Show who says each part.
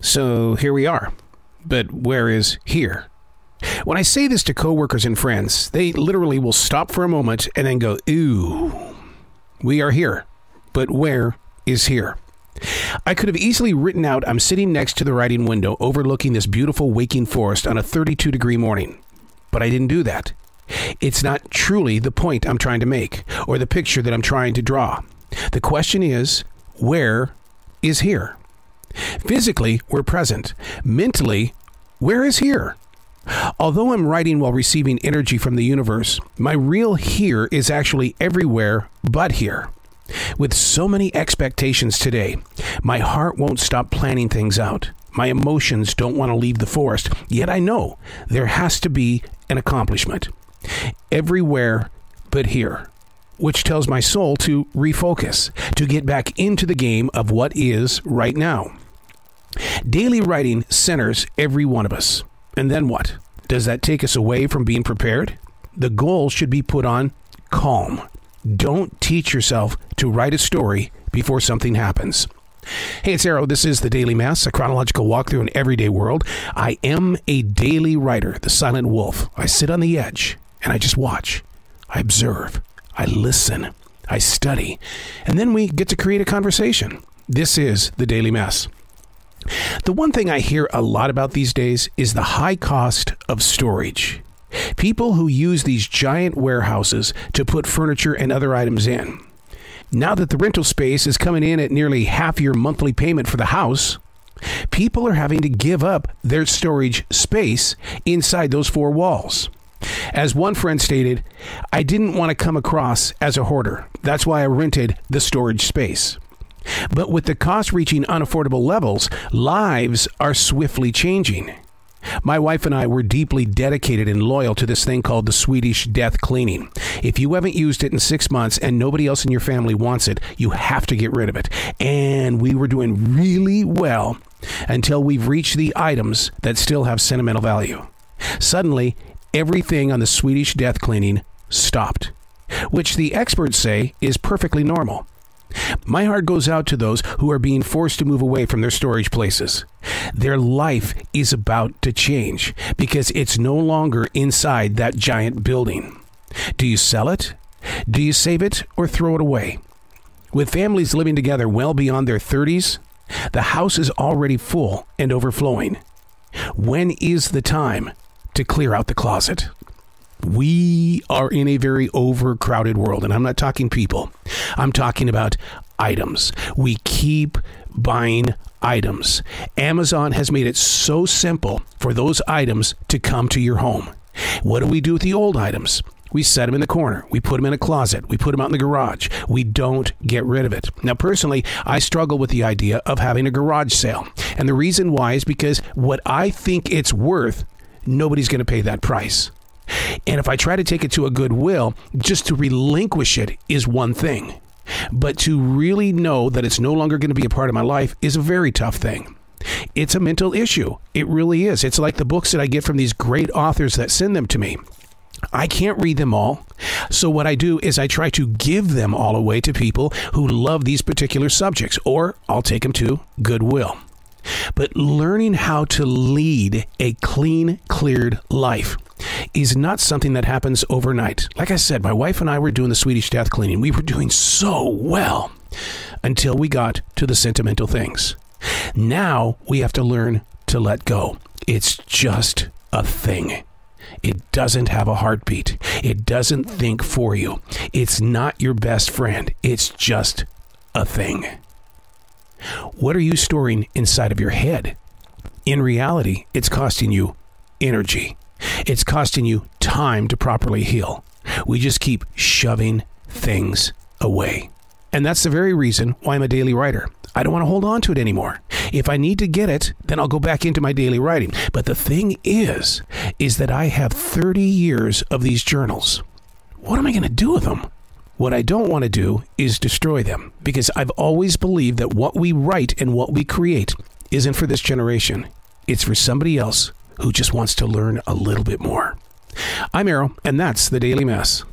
Speaker 1: So here we are. But where is here? When I say this to coworkers and friends, they literally will stop for a moment and then go, Ooh, we are here. But where is here? I could have easily written out I'm sitting next to the writing window overlooking this beautiful waking forest on a 32 degree morning. But I didn't do that. It's not truly the point I'm trying to make or the picture that I'm trying to draw. The question is, where is here? Physically, we're present. Mentally, where is here? Although I'm writing while receiving energy from the universe, my real here is actually everywhere but here. With so many expectations today, my heart won't stop planning things out. My emotions don't want to leave the forest, yet I know there has to be an accomplishment. Everywhere but here, which tells my soul to refocus, to get back into the game of what is right now. Daily writing centers every one of us. And then what? Does that take us away from being prepared? The goal should be put on calm. Don't teach yourself to write a story before something happens. Hey, it's Arroe. This is the Daily Mess, a chronological walk through an everyday world. I am a daily writer, the silent wolf. I sit on the edge and I just watch. I observe. I listen. I study. And then we get to create a conversation. This is the Daily Mess. The one thing I hear a lot about these days is the high cost of storage. People who use these giant warehouses to put furniture and other items in. Now that the rental space is coming in at nearly half your monthly payment for the house, people are having to give up their storage space inside those four walls. As one friend stated, I didn't want to come across as a hoarder. That's why I rented the storage space. But with the cost reaching unaffordable levels, lives are swiftly changing. My wife and I were deeply dedicated and loyal to this thing called the Swedish death cleaning. If you haven't used it in six months and nobody else in your family wants it, you have to get rid of it. And we were doing really well until we've reached the items that still have sentimental value. Suddenly, everything on the Swedish death cleaning stopped, which the experts say is perfectly normal. My heart goes out to those who are being forced to move away from their storage places. Their life is about to change because it's no longer inside that giant building. Do you sell it? Do you save it or throw it away? With families living together well beyond their 30s, the house is already full and overflowing. When is the time to clear out the closet? We are in a very overcrowded world, and I'm not talking people. I'm talking about items. We keep buying items. Amazon has made it so simple for those items to come to your home. What do we do with the old items? We set them in the corner. We put them in a closet. We put them out in the garage. We don't get rid of it. Now, personally, I struggle with the idea of having a garage sale. And the reason why is because what I think it's worth, nobody's going to pay that price. And if I try to take it to a goodwill, just to relinquish it is one thing. But to really know that it's no longer going to be a part of my life is a very tough thing. It's a mental issue. It really is. It's like the books that I get from these great authors that send them to me. I can't read them all. So, what I do is I try to give them all away to people who love these particular subjects, or I'll take them to Goodwill. But learning how to lead a clean, cleared life is not something that happens overnight. Like I said, my wife and I were doing the Swedish death cleaning. We were doing so well until we got to the sentimental things. Now we have to learn to let go. It's just a thing. It doesn't have a heartbeat. It doesn't think for you. It's not your best friend. It's just a thing. What are you storing inside of your head? In reality, it's costing you energy. It's costing you time to properly heal. We just keep shoving things away. And that's the very reason why I'm a daily writer. I don't want to hold on to it anymore. If I need to get it, then I'll go back into my daily writing. But the thing is, is that I have 30 years of these journals. What am I going to do with them? What I don't want to do is destroy them because I've always believed that what we write and what we create isn't for this generation. It's for somebody else who just wants to learn a little bit more. I'm Arroe, and that's the Daily Mess.